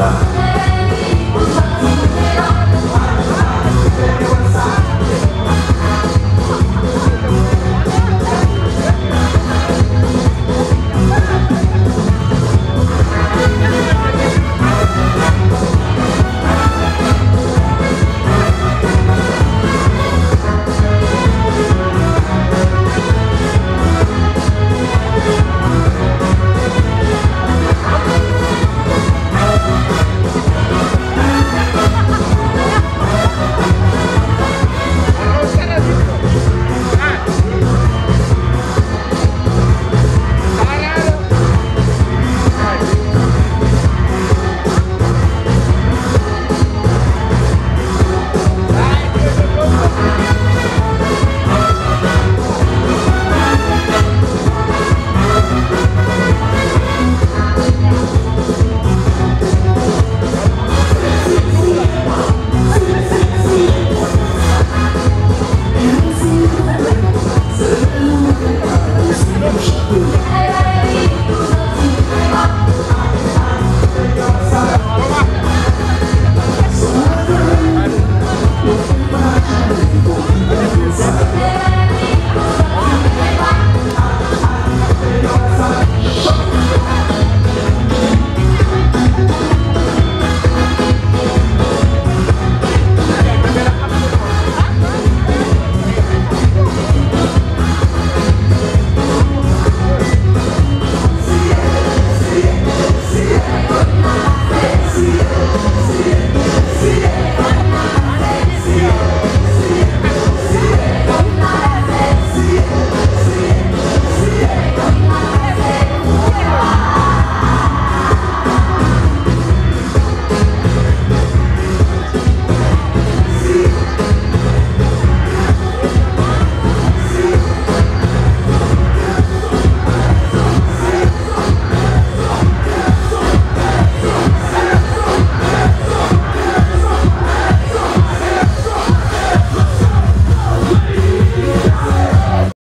love.